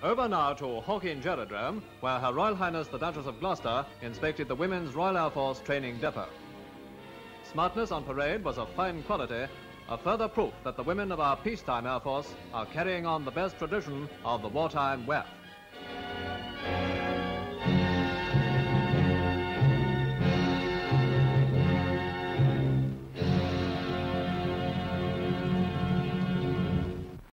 Over now to Hawkinge Aerodrome, where Her Royal Highness the Duchess of Gloucester inspected the Women's Royal Air Force Training Depot. Smartness on parade was of fine quality, a further proof that the women of our peacetime Air Force are carrying on the best tradition of the wartime WAAF.